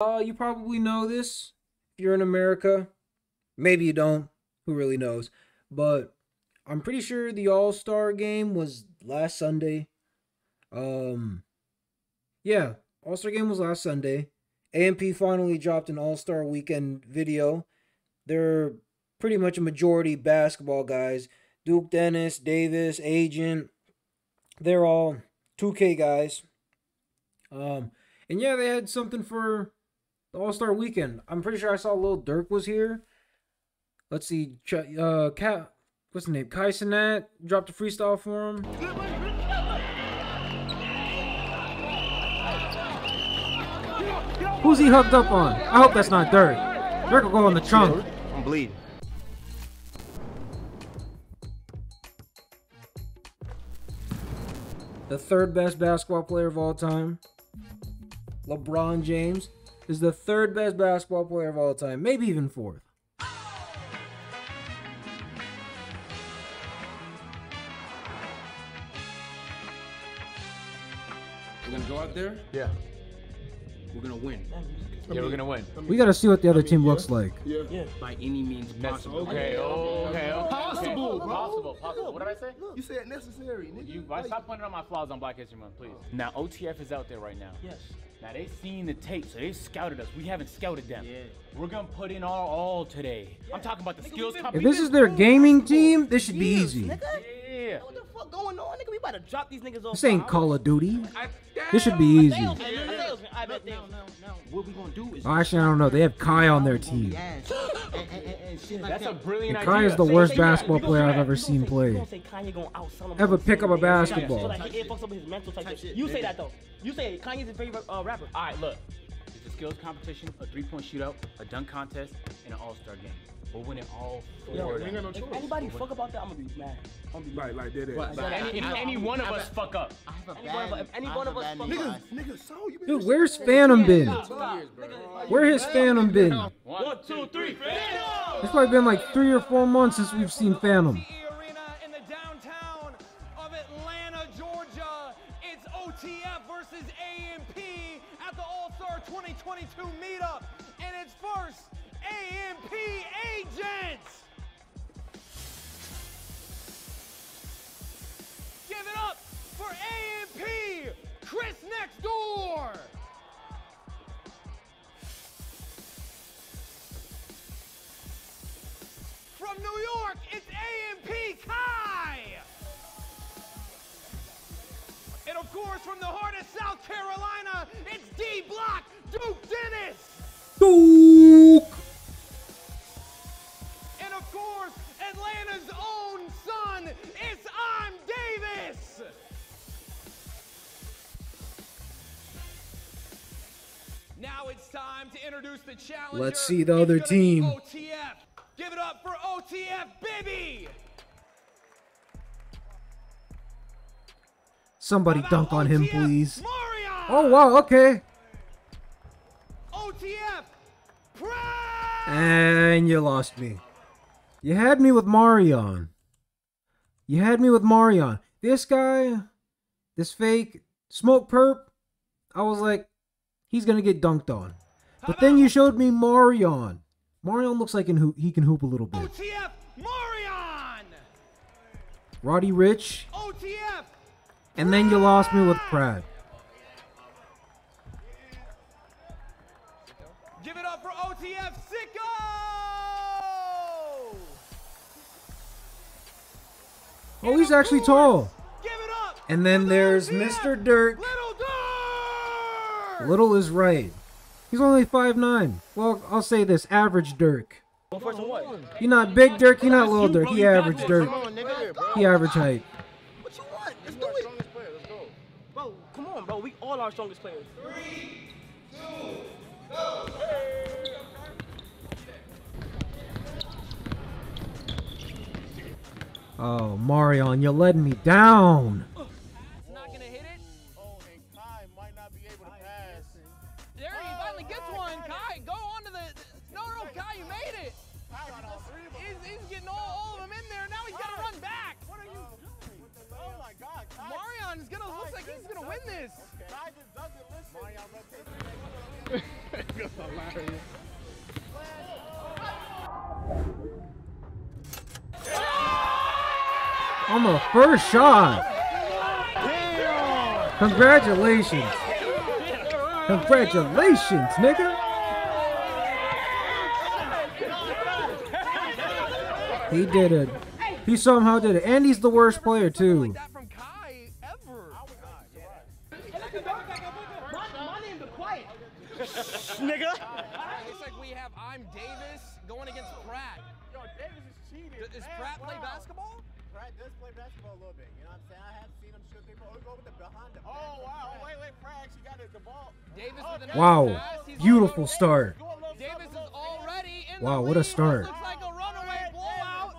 Uh, you probably know this if you're in America. Maybe you don't. Who really knows? But I'm pretty sure the All Star game was last Sunday. Um, yeah, All Star game was last Sunday. AMP finally dropped an All Star weekend video. They're pretty much a majority basketball guys. Duke Dennis, Davis, Agent. They're all 2K guys. Um, and yeah, they had something for the All Star Weekend. I'm pretty sure I saw Lil Durk was here. Let's see, uh, Cat, what's the name? Kai dropped a freestyle for him. Who's he hooked up on? I hope that's not Durk. Durk will go in the trunk. I'm bleeding. The third best basketball player of all time, LeBron James, is the third best basketball player of all time, maybe even fourth. We're gonna go out there. Yeah. We're gonna win Yeah, we're gonna win. We got to see what the other team looks like. Yeah. by any means possible. Okay, oh, okay, okay. Possible, okay. bro. Possible, possible. What did I say? You said necessary, nigga. You Like- stop pointing out my flaws on Black History Month, please. Now OTF is out there right now. Yes. Now they seen the tape, so they scouted us. We haven't scouted them. Yeah. We're gonna put in our all today. I'm talking about the skills If this is their gaming team, this should be easy. Nigga. Yeah. What the fuck going on, nigga? We about to drop these niggas off. This ain't for Call of Duty. I, This should be easy. Sales, man. Sales. I what we gonna do is Oh, actually, I don't know. They have Kai on their team. That's a brilliant And idea. Kai is the Say- worst basketball player I've ever seen say- play. we gonna say Kanye gonna outsell him Ever pick up a Sunday. basketball. So like it fucks up his mental type shit. You say that though. You say Kanye's his favorite uh, rapper. All right, look. It's a skills competition, a three-point shootout, a dunk contest, and an all-star game. We'll win it all four. Yo, of we ain't them. got no If choice. anybody fuck about that, I'm gonna be mad. I'm gonna be Like, mad. like that. What? that. Any, if any one of us fuck up. I have a Any one of if any one of us fuck up. nigga, so you been Dude, where's Fanum been? Where has Fanum been? One, two, three. It's probably been like three or four months since we've seen Fanum. AMP Agents. Give it up for AMP Chris Next Door. From New York, it's AMP Kai. And of course, from the heart of South Carolina, it's D Block, Duke Dennis. Duke! Atlanta's own son, it's I'm Davis. Now it's time to introduce the challenger. Let's see the other team. OTF. Give it up for OTF, baby. Somebody dunk on him, please. Oh, wow, okay. OTF. Pride. And you lost me. You had me with Marion. You had me with Marion. This guy, this fake smoke perp, I was like, he's gonna get dunked on. But then you showed me Marion. Marion looks like he can hoop a little bit. OTF Marion. Roddy Rich, OTF. and then you lost me with Pratt. Oh, he's actually tall. Give it up. And then there's Mr. Durk. Little Durk. Little is right. He's only 5'9. Well, I'll say this average Durk. One first and what? He not big Durk, he not little Durk, he average Durk. Come on, nigga. He average height. What you want? Let's do it. Bro, come on, bro. We all our strongest players. Oh, Marion, you're letting me down. Not gonna hit it. Oh, and Kai might not be able to pass. There he finally gets oh, one. Kai, go on to the. No, no, Kai, you made it. Kai got all three of them. He's, he's getting all, all of them in there. Now he's got to run back. What are you oh. doing? Oh my God, Kai. Marion is gonna looks like he's gonna win this. Kai just doesn't listen. Marion, On the first shot. Congratulations. Congratulations, nigga. He did it. He somehow did it. And he's the worst player, too. Wow. pass. He's Beautiful start. Davis is already in Wow, the what a start. Like a runaway blowout.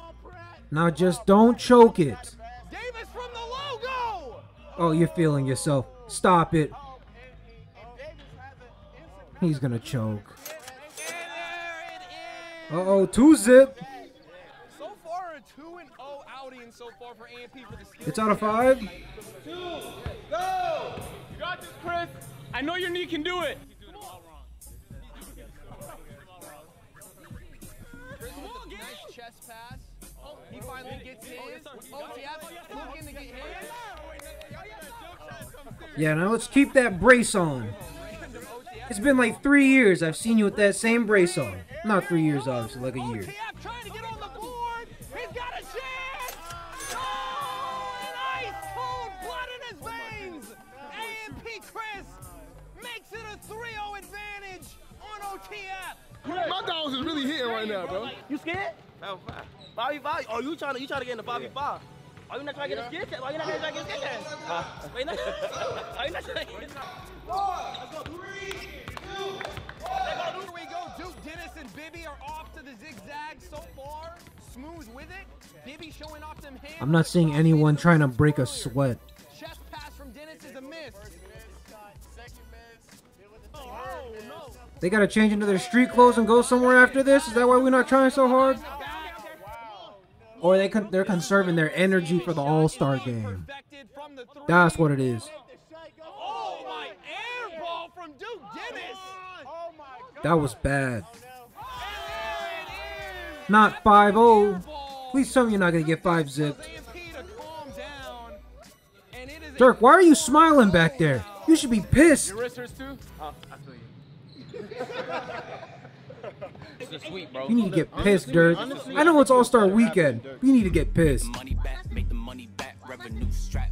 Now just don't choke it. Davis from the logo. Oh, you're feeling yourself. Stop it. Oh, and, and Davis has an instant He's gonna choke. And there it is. Uh oh, two zip. So far, a 2 and outing so far for AMP for the Skills. It's out of five. You got this, Chris. I know your knee can do it. Nice chest pass. Oh, he finally gets his. Looking to get his. Yeah, now let's keep that brace on. It's been like three years I've seen you with that same brace on. Not three years, obviously, like a year. Dogs is really hitting right now, bro. You scared? Five five. Five five. Oh, you trying to you trying to get in the five v five? Why you not trying to get a skid test? Why you not trying to get a skid test? Why you not? Why you not trying to get? Here we go. Duke, Dennis, and Bibby are off to the zigzag so far. Smooth with it. Bibby showing off them hands. I'm not seeing anyone trying to break a sweat. Chest pass from Dennis is a miss. They gotta change into their street clothes and go somewhere after this? Is that why we're not trying so hard? Or they con- they're conserving their energy for the All Star game. That's what it is. Oh. Oh. That was bad. Not 5 0. Ball. Please tell me you're not gonna get 5 zipped. AMP to calm down. And it is a Durk, why are you smiling back there? You should be pissed. It's a sweep, bro. You need to get pissed, Durk. I know it's All Star weekend. but You need to get pissed. money back, make the money back, revenue strap,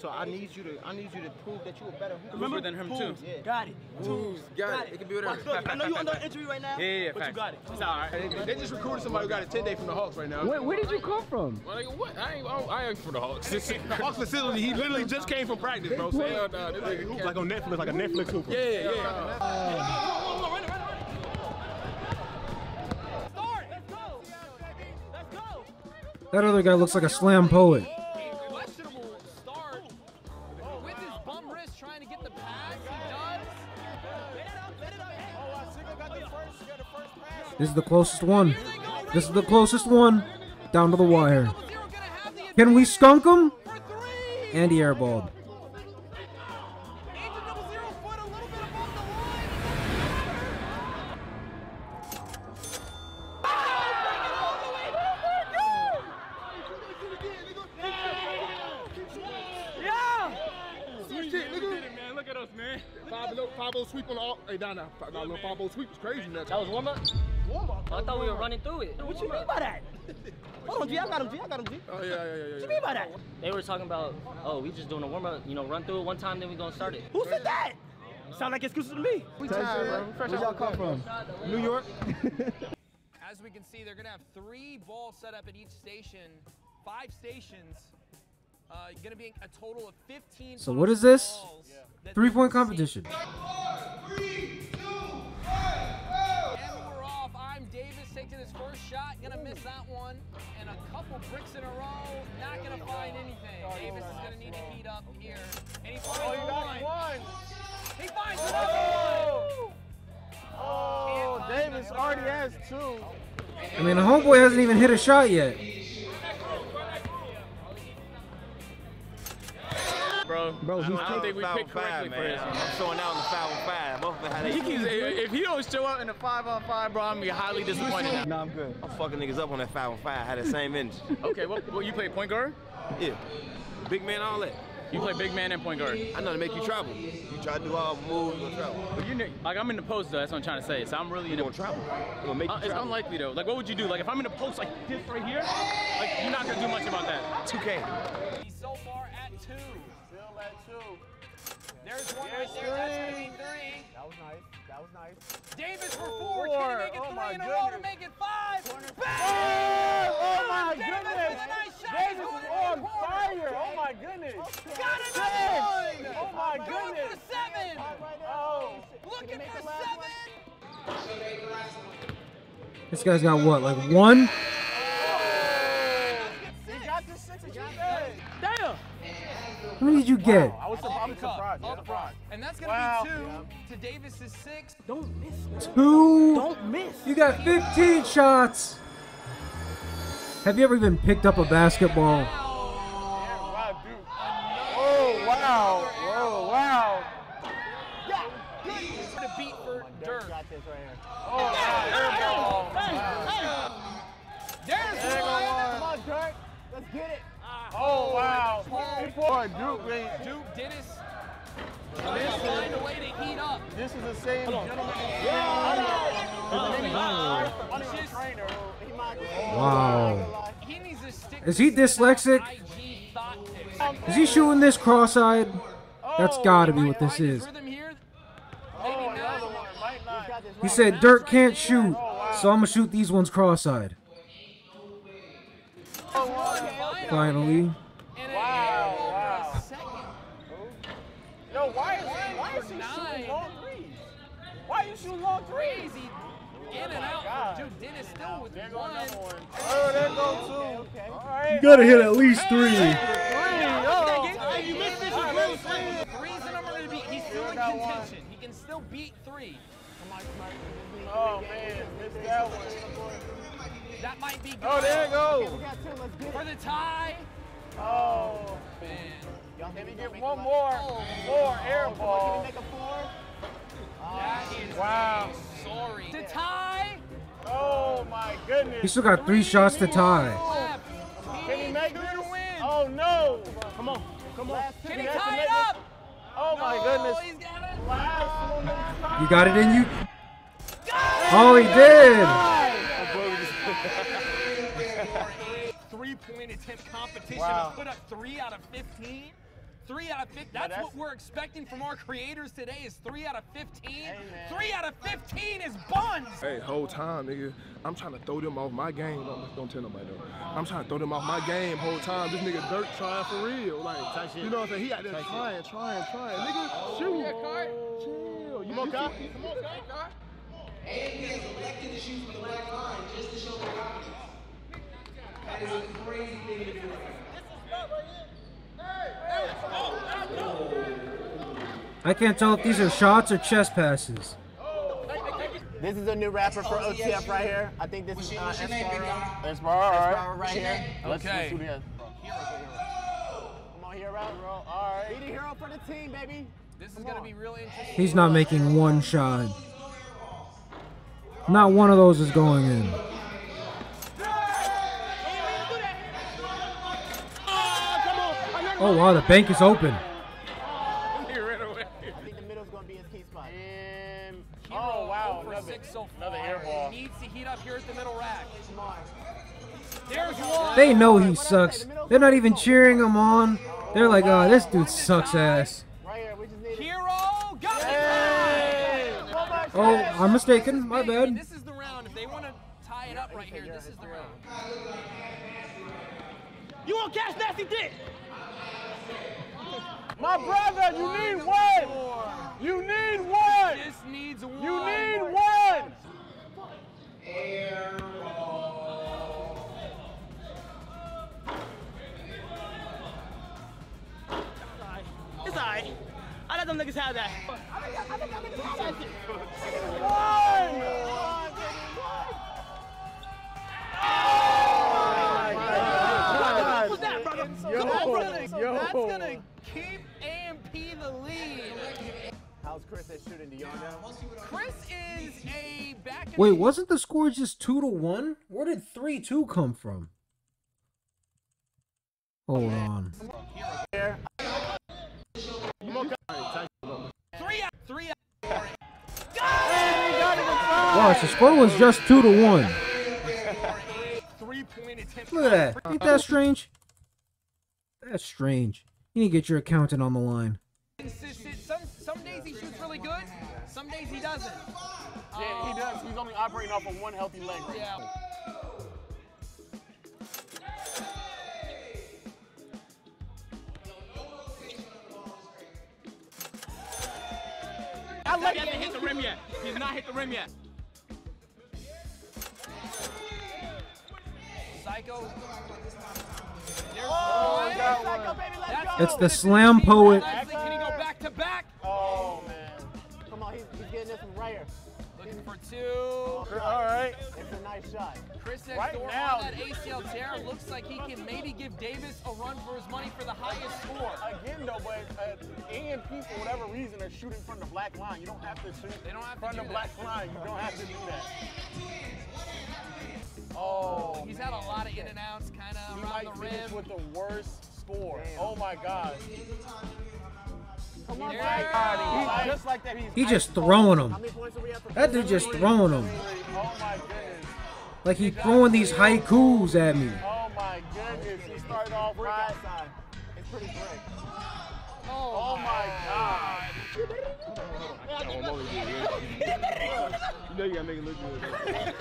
So I need you to I need you to prove that you a better hooper. Remember than him too. Yeah. Got it. Who's got it? It can be whatever. Look, I know you're under injury right now. Yeah, yeah, yeah, But you got it. It's all right. They just recruited somebody who got a 10 day from the Hawks right now. Where, where did you come from? Well, like, what? I ain't, I ain't- I for the Hawks. The Hawks facility, he literally just came from practice, bro. So, Hell nah, this nigga hoop like on Netflix, like a Netflix hooper. Yeah, yeah. start. Let's go. Let's. That other guy looks like a slam poet. This is the closest one. This is the closest one. Down to the wire. Double zero gonna have the Can we skunk him? for three. And airballed. Agent double zero foot a little bit above the line. man. Look at us, man. Five below, five below sweep on all. Hey, down now. That little five sweep is crazy now. That was warm up. Warm up. I thought we were running through it. What you mean by that? Hold on, G. I got him. G. I got him. G. Oh, yeah, yeah, yeah, yeah. What yeah. you mean by that? They were talking about, oh, we just doing a warm up. You know, run through it one time, then we gonna start it. Who said that? Sound like excuses to me. Where y'all come from? New York? As we can see, they're gonna have three balls set up at each station, five stations. Uh, gonna be a total of 15. So what is this? balls that Three point competition. And we're off. I'm Davis taking his first shot. Gonna miss that one. And a couple bricks in a row. Not gonna find anything. Davis is gonna need to heat up here. And he oh, finds Oh, you got one. one. He finds oh! another one. Oh, Davis already has two. I mean, the homeboy hasn't even hit a shot yet. Bro, bro. Bro, he's I don't think we Foul picked five, correctly for man. this. I'm showing out in the foul five. Both of them had He keeps, if he don't show up in the five on five, bro, I'm gonna be highly disappointed. No, I'm good. I'm fucking niggas up on that foul five. Had the same energy. Okay, well, well, you play point guard? Yeah. Big man, all that. You play big man and point guard. I know to make you travel. You try to do all the moves, you gonna travel. But you know, like I'm in the post though. That's what I'm trying to say. So I'm really in You the gonna travel. You gonna make you Uh, it's unlikely though. Like, what would you do? Like, if I'm in the post like this right here, like you're not gonna do much about that. 2K. He's so far at two. Still at two. There's one right there. That's gonna be three. That was nice. That was nice. Davis for four. Four. Can he make it Oh, three my in a row to make it five? Oh, Bang! oh my Davis goodness. with a nice shot. Davis is on in the corner. fire. Oh my goodness. Got another oh oh. one. Oh my Going goodness. for seven. Oh. Looking for seven. This guy's got what, like one? How many did you get? I was surprised. I'm surprised. Up I'm front. surprised. And that's gonna Wow. be two to Davis's six. Two. Don't miss. You got 15 shots. Have you ever even picked up a basketball? Wow, dude. Oh, wow. He poured Duke, man. Uh, Duke Dennis trying to find a way to heat up. This is the same gentleman. Just- He might Wow. He needs to stick Is he dyslexic? IG thought tics. Is he shooting this cross-eyed? That's oh, gotta be what this is. rhythm here. Oh, Maybe another not. one. Might not. got this He said Durk can't shoot, oh, so I'm gonna shoot these ones cross-eyed. Oh, Finally. There go one. another one. Oh, there go two. All right. You gotta hit at least three. Three. Hey, Oh. you missed this one. right, three. Three's the number to beat. He's still in contention. He can still beat three. Oh, man. Missed that one. That might be good. Oh, there it goes. We got two. Let's get For the tie. Oh. Man. Y'all Can he get one gonna more? More oh, air Can we make a four? That is Wow. sorry. To tie. Oh, my goodness. He still got three shots to tie. Can he make two this? win. Oh, no. Come on. Come on. Can he has to tie make it up? Oh, my No, goodness. He's got it. Last one. You got it in you? Oh, he did. Three-point attempt competition Wow. to put up three out of 15. Three out of 15. That's, that's- what we're expecting from our creators today is three out of 15. man. three out of 15 is buns. Hey, whole time, nigga, I'm trying to throw them off my game. Don't, don't tell nobody though. I'm trying to throw them off my game whole time. This nigga Durk trying for real. Like, you know what I'm saying? He out there trying, trying, trying. Nigga, shoot. Yeah, Chill. You want Come on, I can't tell if these are shots or chest passes. This is a new rapper for OTF right here. I think this is uh, Esparro. That's all right. Right here. Let's, Okay. let's do this. Come on, hero. All right. Be the hero for the team, baby. This is going to be real interesting. He's not making one shot. Not one of those is going in. Oh wow, the bank is open. He ran away. I think the middle's gonna be his key spot. And, Hero oh, wow. for Another, six so another air ball. He needs to heat up here at the middle rack. There's one. They know he sucks. They're not even cheering him on. They're like, oh, this dude sucks ass. Right here. We just need it. Hero got Oh, I'm mistaken. My bad. this is the round. If they want to tie it up right here, this is the round. You want catch nasty dick? My brother, you need one. You need one. This needs one. You need one. It's alright. I let them niggas have that. Chris is a back. Wait, wasn't the score just two to one? Where did three two come from? Hold on. Three out. Three out. Watch, the score was just two to one. Three point attempt. Look at that. Ain't that strange? That's strange. You need to get your accountant on the line. Really good. Some days he doesn't. Yeah, he um, does. He's only operating off of one healthy leg. right Yeah. I let he hasn't hit the rim yet. He's not hit the rim yet. Psycho. Oh, got one. That's It's the slam poet. Leslie, Can he go back to back? He's getting this one right here. Looking for two. All right. It's a nice shot. Chris next Right door now. on that ACL tear. Looks like he can maybe give Davis a run for his money for the highest score. Again, though, but uh, AMP, for whatever reason, are shooting from the black line. You don't have to shoot They don't have to from do the that. black line. You don't have to do that. Oh, He's had a lot of in and outs, kind of he around might the rim. with the worst score. Oh, my God. Come on, There Mike. you go. He's just like that. He's He just throwing them. How many points do we have to That put dude just throwing them. Oh. Like he throwing these haikus at me. Oh, my goodness. He started off right. It's pretty brick. Oh, oh, my God. You know you gotta make it look good.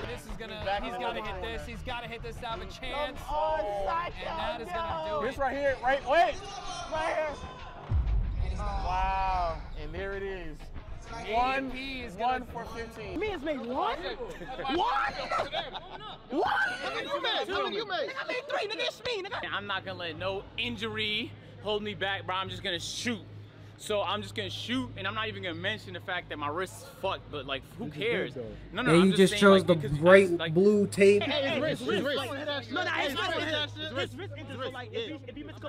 This is gonna. He's got to hit this. He's got to hit this to have a chance. Oh, And that is gonna do This right here, right, wait, right here. Wow, and there it is. One, AMP is one for 15. Me has made one. What? What? you made? How many you made? I made three. Nigga, it's me. Nigga. I'm not gonna let no injury hold me back, bro. I'm just gonna shoot. So I'm just gonna shoot, and I'm not even gonna mention the fact that my wrist's fucked. But like, who cares? No, no. Yeah, I'm he just saying, chose like, the bright like, blue tape. Hey, his wrist, his wrist. No, no, his wrist. His wrist. His wrist. So like, if he if he missed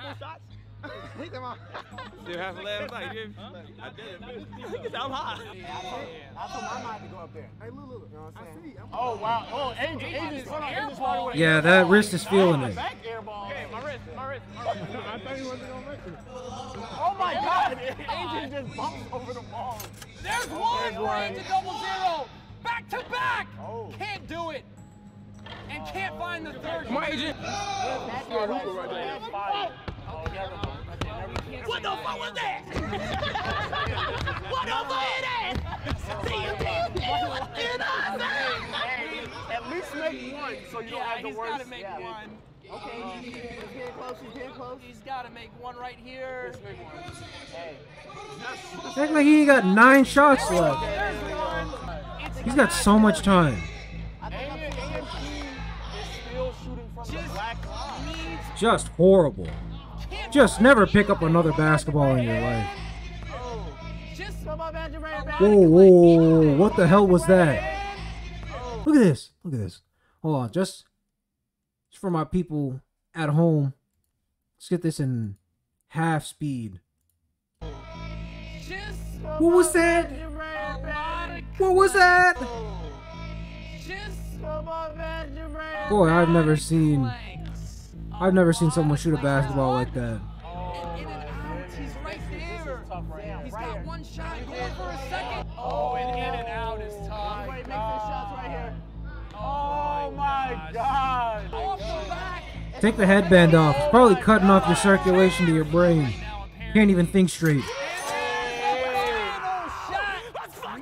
a couple shots. Still have to last night. You I did. I'm hot. I told my mind to go up there. Hey, look, look, you know what I'm saying? Oh, wow. Oh, Angel, Angel's hold on, Angel's starting with Yeah, that wrist is feeling it. Back airball. My wrist, my wrist, my wrist. i thought he was going to make it Oh my God! Angel just bumps over the ball. There's one. Range to double zero. Back to back. Oh. Can't do it. And can't find the third. My agent. That's fire. Oh, never mind. What the fuck was that? what the fuck is that? Hey, at least make one so you don't Yeah, have the he's worst. got to make yeah. one. Okay, he's getting close, he's getting close. He's got to make one right here. Let's make one. Hey. It's like he ain't got nine shots left. He's got so much time. AMP is still shooting from the black line. Just horrible. Just never pick up another basketball in your life. Whoa, whoa, what the hell was that? Look at this. Look at this. Hold on, just, for my people at home. Let's get this in half speed. What was that? What was that? Boy, I've never seen. I've never seen someone shoot a basketball like that. And in and. He's right there. Tough right here. Got one shot going for a second. Oh, and in and out is tough. Wait, make these shots right here. Oh, oh my God. Off the back. Take the headband off. It's probably cutting off your circulation to your brain. Now. Can't even think straight. Final shot.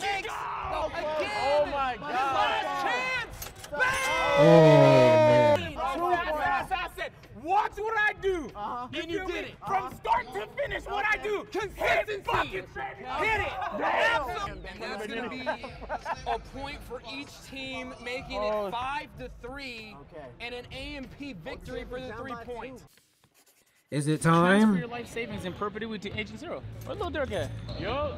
Makes. Oh my His God. last chance. Bang! Oh man. That's I said, watch what I do. And you did it. From uh-huh. start to finish, what I do. Consistency. Fucking hit it. And that's going to be a point for each team, making it oh. five to three, Okay. and an AMP victory for the three points. Is it time? Transfer time? your life savings in perpetuity to Agent Zero. Where little Durk at? Yo.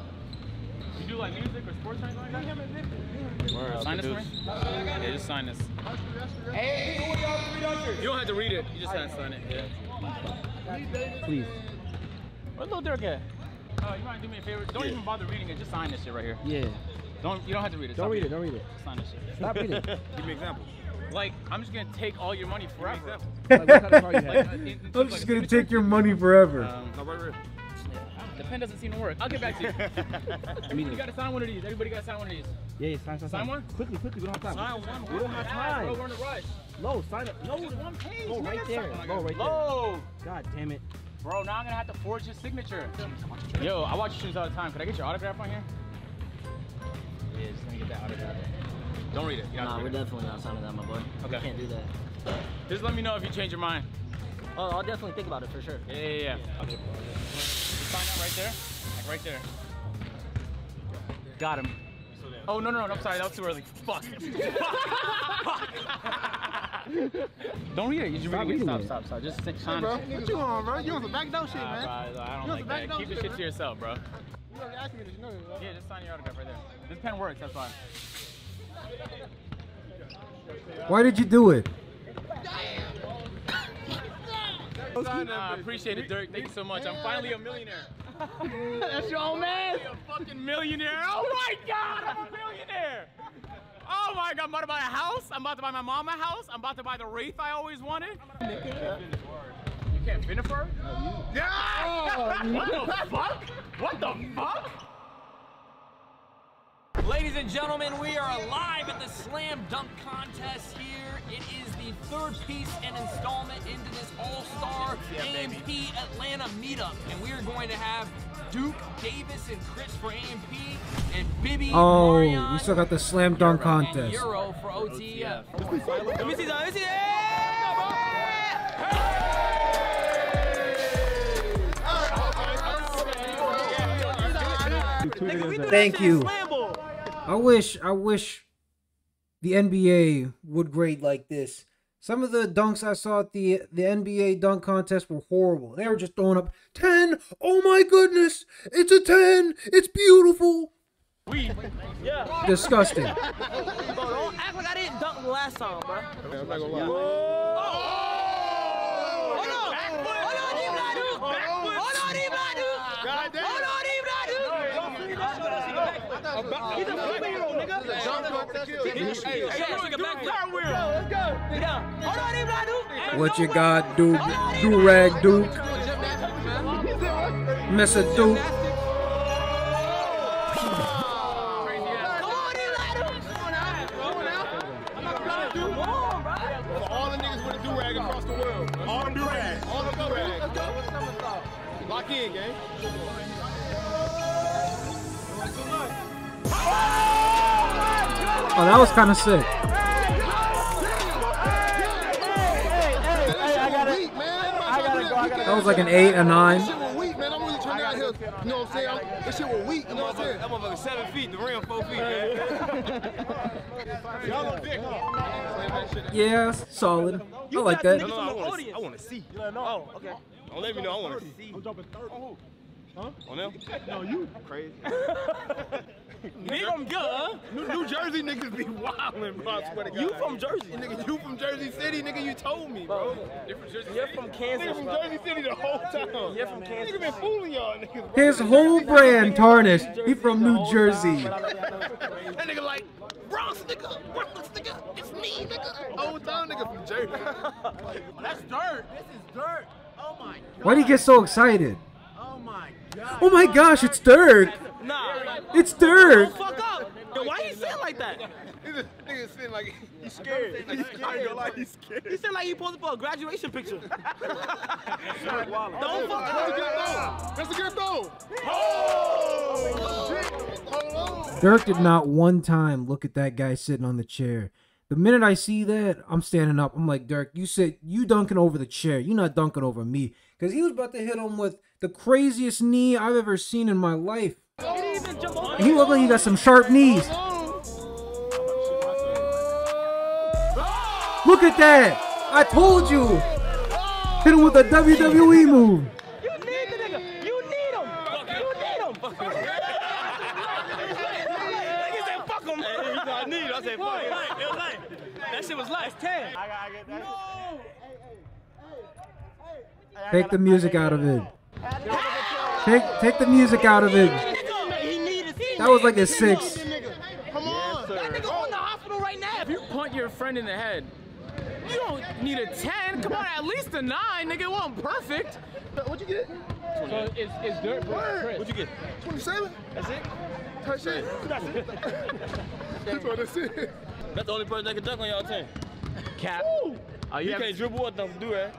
You do like music or sports or anything like that? Word. Sign this for me? Yeah, just sign this. You don't have to read it. You just have to sign it. Yeah. Please. Where little Durk at? Oh, you mind do me a favor? Don't even bother reading it. Just sign this shit right here. Yeah. Don't you don't have to read it. Don't Stop read it. Don't read it. Sign this shit. Stop reading. Give me an example. Like I'm just gonna take all your money forever. Like, what kind of car you Like, have? uh, in- in terms I'm just like, gonna take your money forever. Um, No, right, right. The pen doesn't seem to work. I'll get back to you. Everybody gotta sign one of these. Everybody gotta sign one of these. Yeah, yeah, sign, sign, Sign one? Quickly, quickly. We don't have time. Sign one. We don't have time. Bro, we're in a rush. No, sign it. No, Just one page. go right there. Sign- Go right there. Low. God damn it. Bro, now I'm gonna have to forge his signature. Yo, I watch your shoes all the time. Can I get your autograph on here? Yeah, just let me get that autograph. Don't read it. You don't Nah, to we're it. definitely not signing that, my boy. Okay. We can't do that. Just let me know if you change your mind. Oh, I'll definitely think about it for sure. Yeah, yeah, yeah. Okay. Just sign that right there. Like right there. Got him. Oh no no no! I'm sorry, that was too early. Fuck. Don't read it. You just Stop read it. Stop, it. stop, stop. Just sit- sign Bro, what you on, bro? You on some back door shit, Nah, man. bro, I don't You like want some back that. door Keep the shit, shit to yourself, bro. You already asked me this, you know this, bro. Yeah, just sign your autograph right there. This pen works. That's why. Why did you do it? Nah, I uh, appreciate it, Durk. Thank you so much. I'm finally a millionaire. That's your old man. I'm a fucking millionaire. Oh my god, I'm a millionaire. Oh my god, I'm about to buy a house. I'm about to buy my mom a house. I'm about to buy the Wraith I always wanted. You can't finish for oh, Yeah! Oh, what the fuck? What the fuck? Ladies and gentlemen, we are live at the Slam Dunk Contest here. It is the third piece and installment into this All-Star AMP Atlanta meetup. And we are going to have Duke, Davis, and Chris for AMP, and Bibby, Oh, Marion, we still got the slam dunk and contest. Euro for OTF. Let me see that. Let me see Thank you. I wish, I wish the NBA would grade like this. Some of the dunks I saw at the the NBA dunk contest were horrible. They were just throwing up 10. Oh my goodness. It's a 10. It's beautiful. Yeah. Disgusting. Act like I didn't dunk last time, bro. I'm not gonna lie. Hold on. Hold on, Deep Black Dude. Hold on, Deep Black Dude. God damn. Hold on, Deep Black Dude. He's a superhero, nigga. Hey, hey, Hey, take a back cartwheel. Let's go. Yeah. On, Deep Black Dude. What you got, Duke? Do rag Duke. Mr. Duke. Oh, that was kind of sick. That was like an eight, a nine. You know what I'm saying? I'm, this shit was weak. You know what I'm saying? That motherfucker seven feet, the rim four feet, man. yeah, solid. I like that. No, no, I want to see. Oh, okay. Don't let me know. I want to see. I'm dropping 30. Huh? On them? No, you. Crazy. Nigga from good. New, New Jersey niggas be wildin', bro. I swear to God. You from Jersey. Nigga, you from Jersey City, nigga. You told me, bro. You're from Kansas. Nigga from bro. Jersey City the whole time. You're from Kansas. Nigga been fooling y'all niggas. His whole brand tarnished. He from New Jersey. That nigga like Bronx, nigga. Bronx, nigga. It's me, nigga. Whole time, nigga from Jersey. That's dirt. This is dirt. Oh my god. Why'd he get so excited? Oh my god. My gosh, it's Durk. Nah. It's Durk. Don't fuck up. Yo, why you saying like that? This nigga sitting like he's scared. He's scared. Like he's scared. You sound like you posing for a graduation picture. Don't fuck that's a good up. throw. That's a good throw. Oh! Hold. Durk did not one time look at that guy sitting on the chair. The minute I see that, I'm standing up. I'm like, Durk, you said you dunking over the chair. You're not dunking over me. Because he was about to hit him with the craziest knee I've ever seen in my life. And he looked like he got some sharp knees. Look at that! I told you! Hit him with a WWE move. You need the nigga. You need him. You need him. Nigga said fuck him. Hey, you know I need. it. I said, fuck it. It was like, that shit was like 10. I gotta get that. Take the music out of it. Take take the music out of it. That was like a six. sir. That nigga on the hospital right now. If you punt your friend in the head, you don't need a 10. Come on, at least a 9. Nigga, it wasn't perfect. What'd you get? So it's, it's dirt versus Chris. What'd you get? 27? That's it? Touch it. That's it. That's what that's it. That's the only person that can dunk on y'all team. Cap. Oh, You can't dribble or nothing, do that.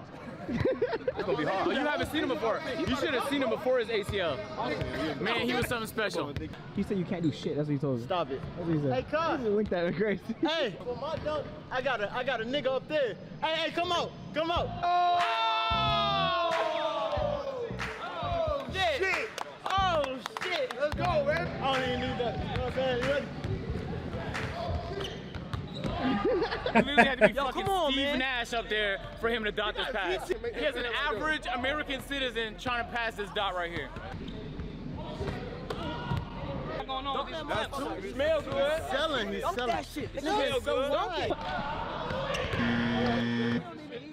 It's gonna be hard. Oh, you haven't seen him before. You should have seen him before his ACL. Man, he was something special. He said you can't do shit. That's what he told me. Stop it. That's what he said. Hey, cuz. You Link that crazy. Hey, for my dunk, I got a, I got a nigga up there. Hey, hey, come out, come out. Oh! oh! Shit! Oh shit! Let's go, man. I don't even need that. You know what I'm saying? You ready? You had to be Yo, fucking come on, Steve man. Nash up there for him to dot this pass. He has an average American citizen trying to pass this dot right here. Don't that Smell good. Selling, he's selling. That shit. It Nigga smells is so good.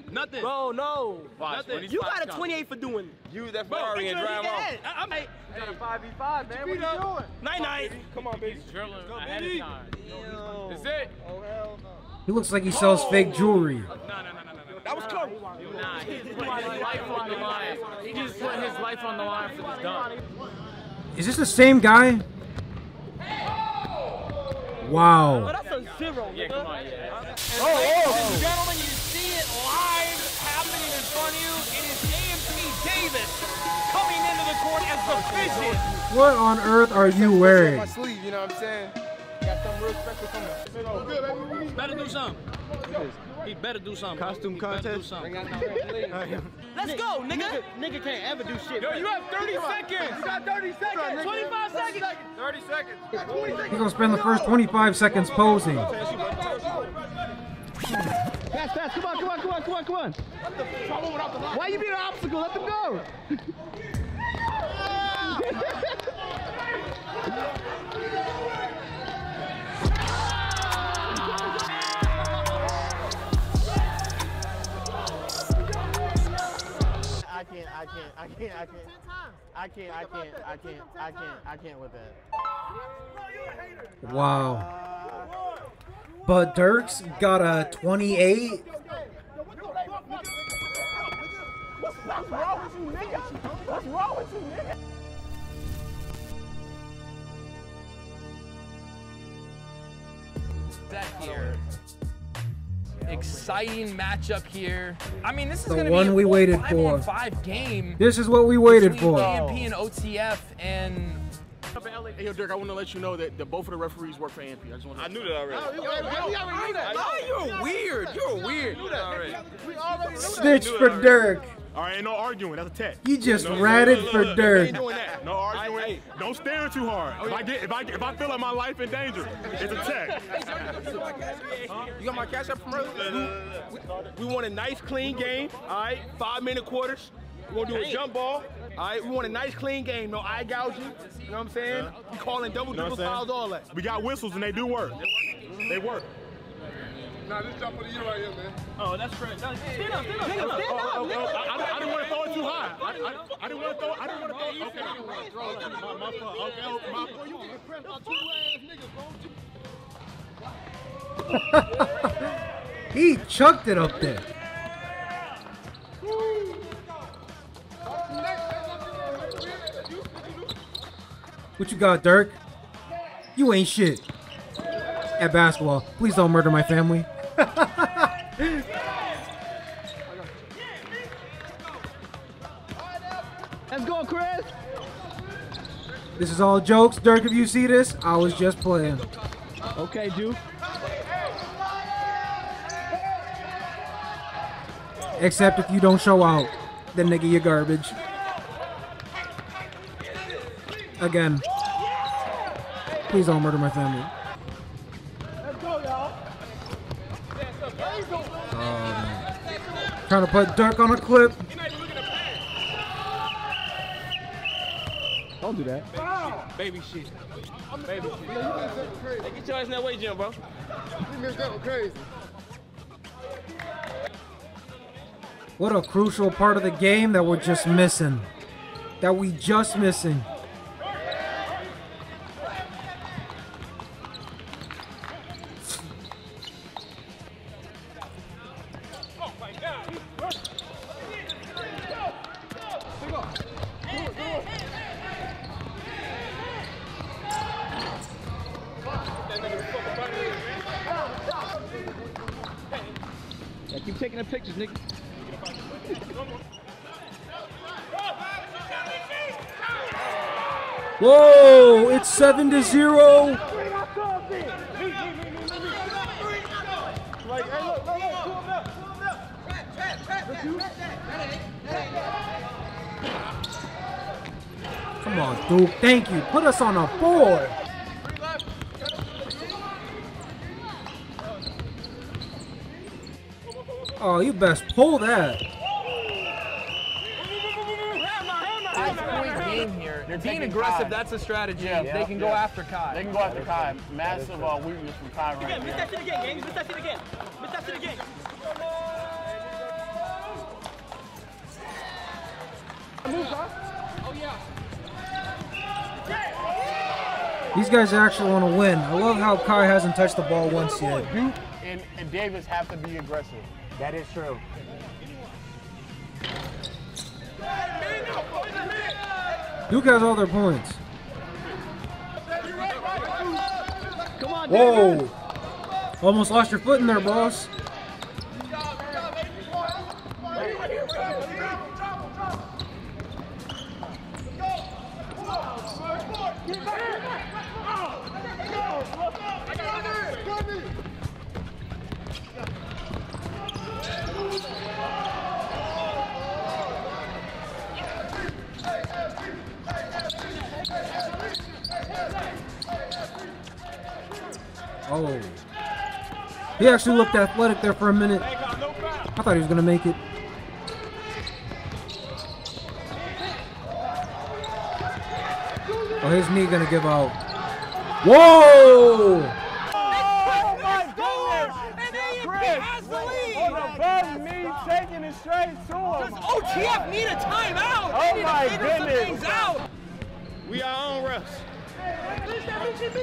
Wide. Nothing. Bro, no. Watch, when these You got a come. 28 for doing. Use that Bro, Ferrari and drive off. I, I'm like, You got a 5v5, man. What you doing? night night. Come on, baby. He's drilling ahead of time. That's it. Oh, he looks like he sells fake oh. jewelry. No, no, no, no, no, no. That was close. Nah, he's putting his life on the line. He's putting his life on the line for this dunk. Is this the same guy? Oh, Wow. that's a zero, Yeah, come on, yeah. And ladies and gentlemen, you see it live happening in front of you. It is AMP Davis coming into the court as the vision. What on earth are you wearing? My sleeve, you know what I'm saying? Got something real special coming. Better do something. He better do something. Costume He better do contest? something. Let's go, nigga. Nigga can't ever do shit. Yo, you have 30 seconds. You got 30 seconds. 25 seconds. 30 seconds. He's gonna spend the first 25 seconds posing. Pass, pass. Come on, come on, come on, come on, come on. Why you being an obstacle? Let them go. I can't, I can't, I can't, I can't. I can't, I can't, I can't, I can't, I can't with that. Wow. Uh, But Durks got a 28. What's wrong with you, nigga? What's wrong with you, nigga? That here. Exciting matchup here. I mean, this is The going to one be a we waited five for. five game. This is what we waited for. AMP and OTF, and Hey, yo, Durk, I want to let you know that, that both of the referees work for AMP. I just want to. I knew that oh, already. Oh, you're weird. You're weird. Snitch for Durk. All right, ain't no arguing. That's a tech. You just ratted for Durk. Ain't doing that. No arguing. Don't stare too hard. If I get, if I, if I feel like my life in danger, it's a tech. You got my cash up from earlier? We, we want a nice, clean game. All right, five minute quarters. We're gonna do a jump ball. All right, we want a nice, clean game. No eye gouging. You know what I'm saying? We calling double know double fouls, all that. We got whistles and they do work. They work. Nah, this jump for the year right here, man. Oh, that's great. No, stand up, stand up, stand Oh, up. oh, oh, oh, I, I, I didn't want to throw it too high. I, I, I didn't want to throw. I didn't want to throw. Okay, my, my fault. Okay, oh, my fault. You get pressed by two ass niggas, bro. He chucked it up there. What you got, Durk? You ain't shit. At basketball. Please don't murder my family. Let's go, Chris. This is all jokes. Durk, if you see this, I was just playing. Okay, Duke. Except if you don't show out, then nigga, you're garbage. Again. Please don't murder my family. Um, trying to put Durk on a clip. Don't do that. Baby shit. Baby shit. Hey, get your ass in that way, Jim, bro. You missed that one crazy. What a crucial part of the game that we're just missing. That we just missing. Seven to zero. Come on, Duke. Thank you. Put us on a board. Oh, you best pull that. Five point game here. They're Being aggressive, Kai. that's a strategy. Yeah, they yeah, can go after Kai. They can go after Kai. Massive uh, weakness from Kai right Again, miss here. that shit again, gang. Miss that shit again. Miss that shit again. Oh yeah. These guys actually want to win. I love how Kai hasn't touched the ball once yet. Duke and, and Davis have to be aggressive. That is true. Duke has all their points. Whoa! Almost lost your foot in there, boss. Oh. He actually looked athletic there for a minute. I thought he was going to make it. Oh, his knee going to give out. Whoa! me taking it straight to him. Does OTF need a timeout? Oh They need to my figure some goodness. things out. We are on refs. I got him. I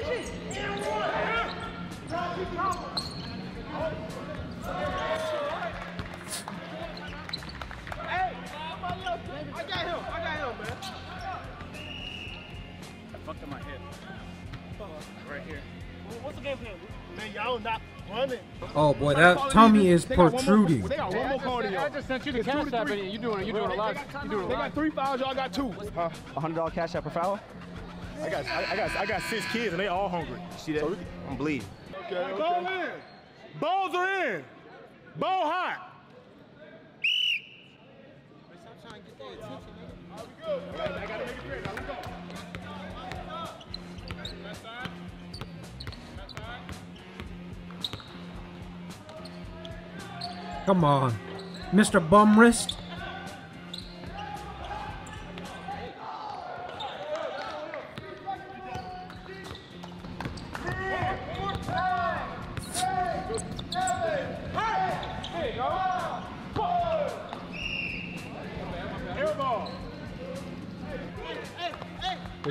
got him, man. I fucked up my head. Right here. What's the game plan? Man, y'all not running. Oh boy, that tummy is protruding. They got one more call to I just sent you the cash app, and you doing, you doing a lot. You doing a They lot. got three fouls, y'all got two. Huh? A hundred dollar cash app per foul. I got, I, I got, I got six kids and they all hungry. See that? I'm bleeding. Okay, okay. Ball in. Balls are in. Ball hot. Come on. Mr. Bumwrist.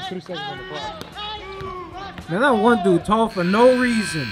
Seconds on the clock. Man, that one dude tall for no reason.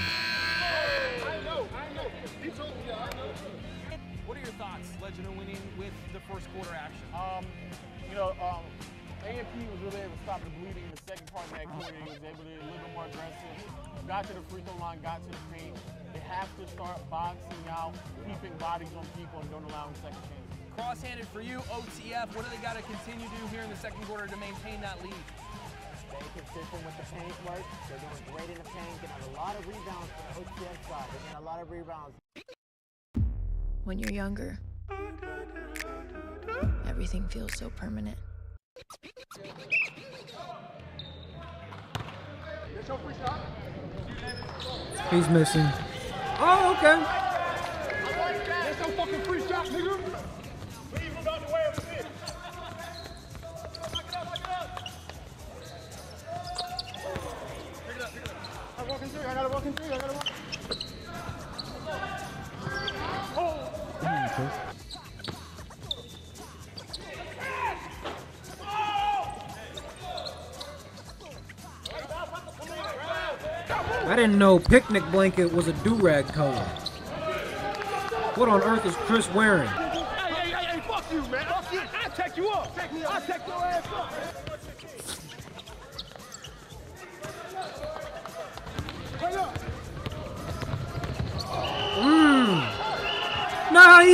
I didn't know picnic blanket was a do-rag color. What on earth is Chris wearing?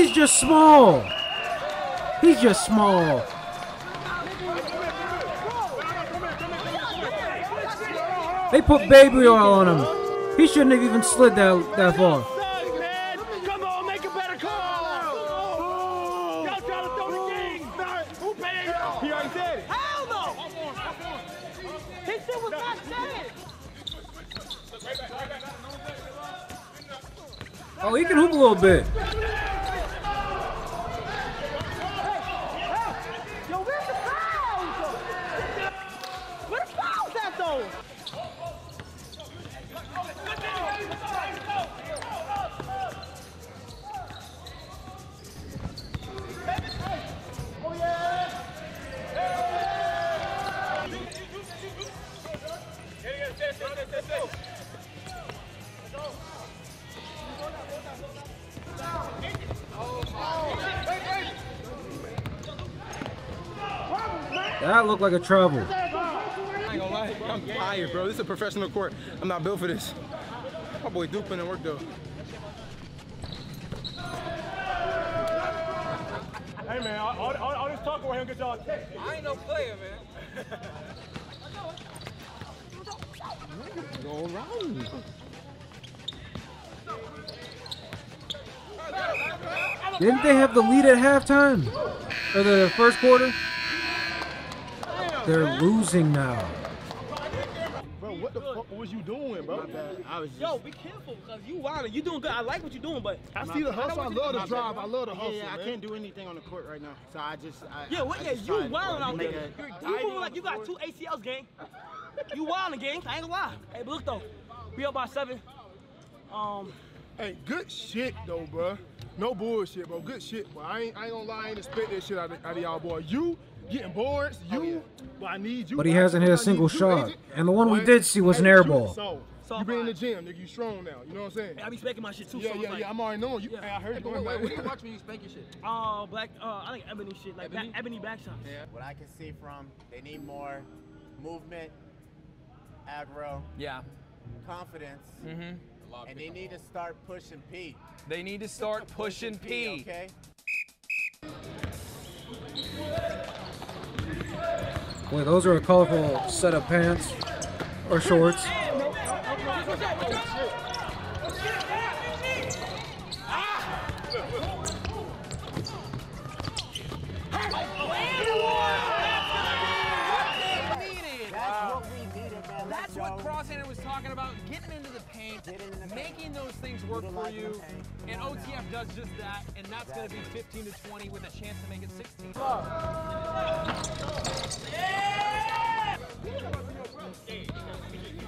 He's just small. He's just small. They put baby oil on him. He shouldn't have even slid that that far. That looked like a travel. I ain't gonna lie, I'm tired, bro. This is a professional court. I'm not built for this. My boy Duke put in work though. Hey man, all, all, all this talk over here get y'all texted. I ain't no player, man. Go around. Didn't they have the lead at halftime? Or the first quarter? They're losing now. Bro, what the fuck was you doing, bro? I was Yo, be careful, cause you wildin'. You doing good. I like what you're doing, but I see the hustle. I love the drive. I love the hustle, Yeah, yeah I man. can't do anything on the court right now. So I just. I, Yeah, what? I Yeah, you tried wildin' to out make there. a- You moving like you got two ACLs, gang. You wildin', gang. I ain't gonna lie. Hey, but look though, we up by seven. Um, Hey, good shit though, bro. No bullshit, bro. Good shit, bro. I ain't, I ain't gonna lie. I ain't expect that shit out of, out of y'all, boy. You getting boards, you. But I need you. But he hasn't hit a single shot. And the one we did see was an hey, air ball. So, So you been in the gym, nigga. You strong now. You know what I'm saying? I be spanking my shit too. Yeah, so yeah, like, yeah. I'm already knowing you. Yeah. Hey, I heard Hey, you but going wait, back. what do you watch when you spank your shit? Uh, black. Uh, I think ebony shit, like Ebony? Back, ebony back shots. Yeah. What I can see from, they need more movement, aggro, Yeah. confidence, Mm-hmm. and they need to start pushing P. They need to start pushing P. Okay. Wait, those are a colorful set of pants or shorts. That's what. Crosshander was talking about, getting into the paint, making those things work for you. The paint. And OTF does just that, and that's going to be 15 to 20 with a chance to make it 16.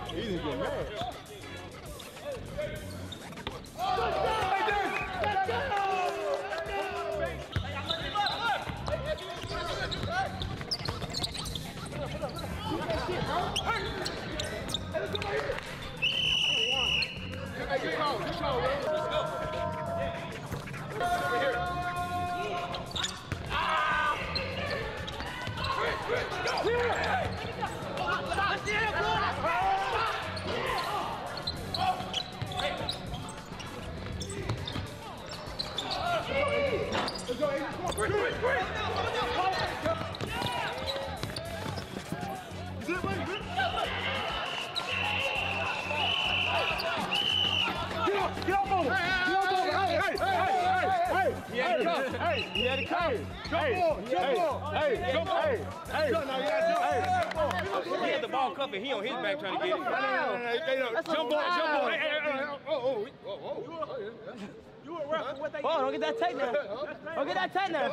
He didn't get mad. Oh, On him. Get up on him. Hey, hey, hey, hey, hey, hey, hey, he had cup. Jump on, jump on. Hey, jump on. Hey, hey, jump. He had the ball cuffed and he on his back trying to get it. Jump on, jump on. Hey, hey, hey, hey, oh, oh, oh, oh. You a ref what they Oh, don't get that tight now. Don't get that tight now.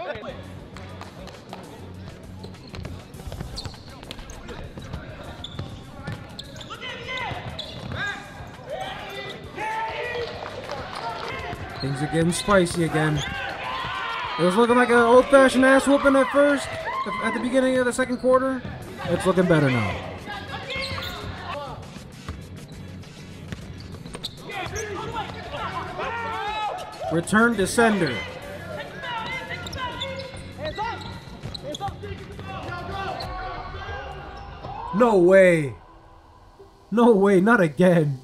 Things are getting spicy again. It was looking like an old-fashioned ass whooping at first, at the beginning of the second quarter. It's looking better now. Return to sender. No way. No way, not again.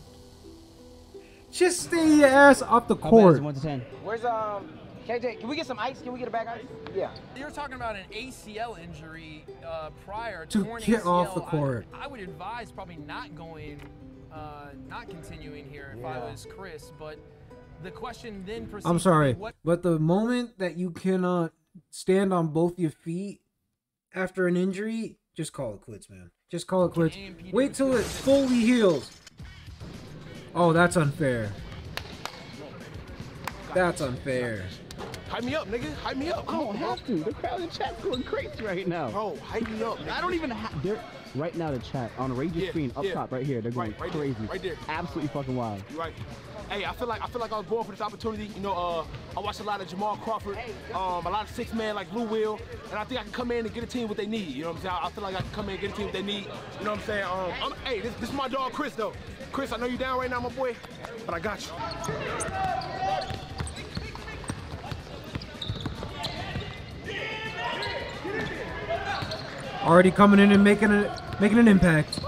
Just stay your ass off the court. one to ten? Where's um KJ, can we get some ice? Can we get a bag of ice? Yeah. You were talking about an ACL injury uh, prior. To torn get ACL. off the court. I, would advise probably not going, uh, not continuing here if I was Chris. But the question then proceeds. I'm sorry, What but the moment that you cannot stand on both your feet after an injury, just call it quits, man. Just call it quits. Wait till it fully heals. Oh, that's unfair. That's unfair. Hype me up, nigga. Hype me up. I don't have to. The crowd in chat's going crazy right now. Bro, hype me up. I don't even have. They're right now. The chat on the radio Yeah, screen up yeah. top, right here. They're going Right, right there, crazy. right there. Absolutely fucking wild. You right. Hey, I feel like I feel like I was born for this opportunity. You know, uh, I watched a lot of Jamal Crawford, um, a lot of six man like Lou Will, and I think I can come in and get a team what they need. You know what I'm saying? I feel like I can come in and get a team what they need. You know what I'm saying? Um, I'm, hey, this, this is my dog Chris though. Chris, I know you down right now, my boy, but I got you. Already coming in and making a making an impact.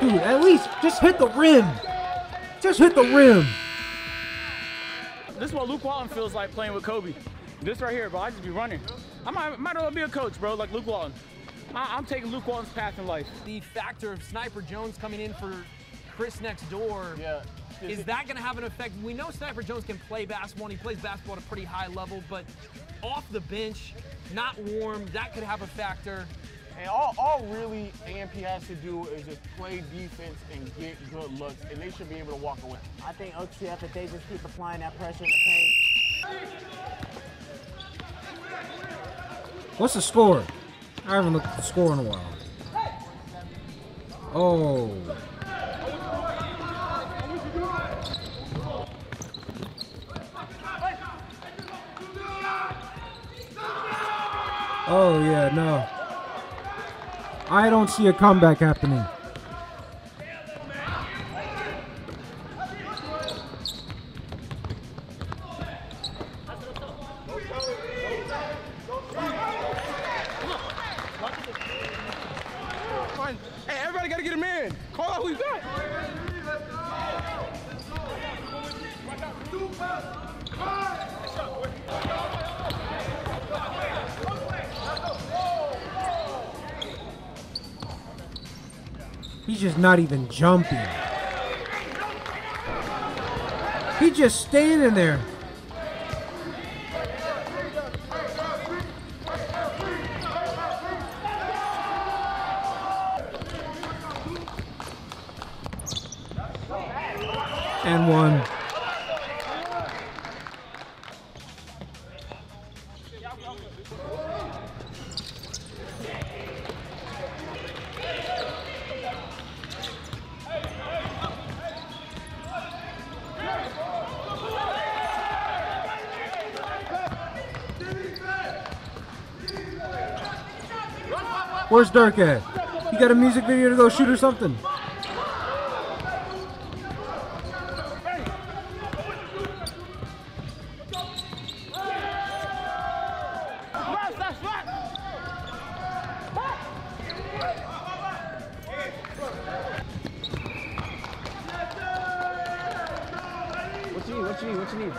Dude, at least just hit the rim. Just hit the rim. This is what Luke Walton feels like playing with Kobe. This right here, bro. I just be running. I might, might as well be a coach, bro, like Luke Walton. I, I'm taking Luke Walton's path in life. the factor of Sniper Jones coming in for Chris next door. Yeah. Is that going to have an effect? We know Sniper Jones can play basketball, and he plays basketball at a pretty high level, but off the bench, not warm, that could have a factor. And all, all really AMP has to do is just play defense and get good looks, and they should be able to walk away. I think OTF, if they just keep applying that pressure in the paint, What's the score? I haven't looked at the score in a while. Oh. Oh yeah, no. I don't see a comeback happening. Not even jumping. He just standing there. Where's Durk at? He got a music video to go shoot or something. What you need? What you need? What you need?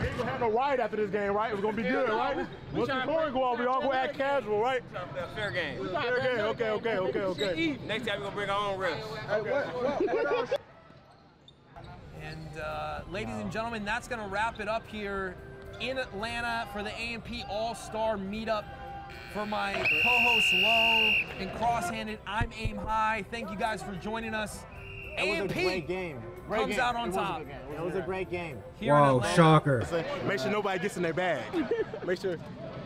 We ain't gonna have no riot after this game, right? It's gonna be good, right? Once the scoring go off, we all go act casual, right? Fair game. Fair game. Okay, okay, okay, okay. Next time we're gonna bring our own refs. And uh, ladies and gentlemen, that's going to wrap it up here in Atlanta for the AMP All Star Meetup. For my co-host Low and Cross-Handed, I'm Aim High. Thank you guys for joining us. It was a great game. Great comes game. out on It was a top. good game. It was a great game. Here Whoa, shocker. Make sure nobody gets in their bag. Make sure,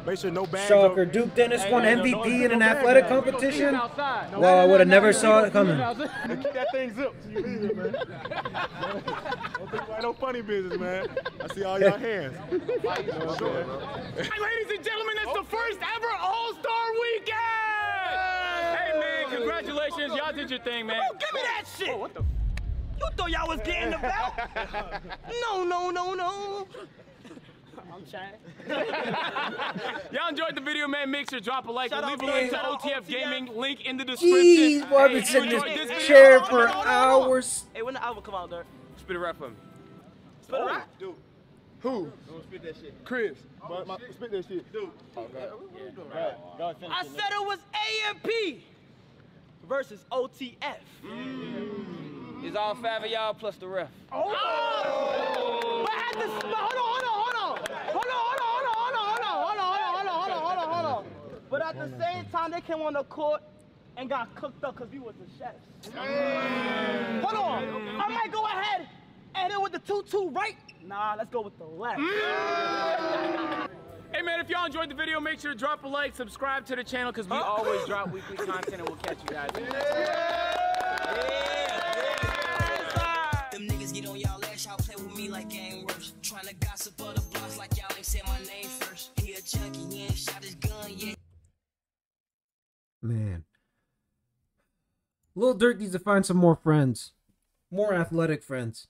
make sure no bags. Shocker. go- Duke Dennis Hey, won hey, MVP no- in an no bag athletic bags. competition. No, no, Well, I would have never saw it coming. no, no, Keep that thing zipped. You leave it, man. Don't think about no funny business, man. I see all y'all hands. You know what I'm saying? Ladies and gentlemen, it's the first ever All-Star Weekend! Hey, man, congratulations. Y'all did your thing, man. Oh, Give me that shit. Oh, what the? You thought y'all was getting the belt? no, no, no, no. I'm trying. Y'all enjoyed the video, man. Make sure to drop a like. Shout We'll leave a link to to OTF Gaming. Link in the Jeez, description. boy, I've been sitting in enjoyed this chair Hold for on, hold on, hours. Hey, when the album come out, Durk? Spit a rap for me. Spit a oh, rap. Dude. Who? Spit that shit. Chris. But my, spit that shit. Dude. Oh, God. Go and finish I said it was AMP versus OTF. Mm. It's all five of y'all plus the ref. Oh! But at the but hold on, hold on, hold on. Hold on, hold on, hold on, hold on, hold on, hold on, hold on, hold on, hold on, hold on. But at the same time, they came on the court and got cooked up because we was the chefs. Hold on. I might go ahead and then with the 2-2 right. Nah, let's go with the left. Hey man, if y'all enjoyed the video, make sure to drop a like, subscribe to the channel because we always drop weekly content and we'll catch you guys. in the gossip other blocks like y'all ain't said my name first. He a junkie, he ain't shot his gun yet. Man. Lil Durk needs to find some more friends. More athletic friends.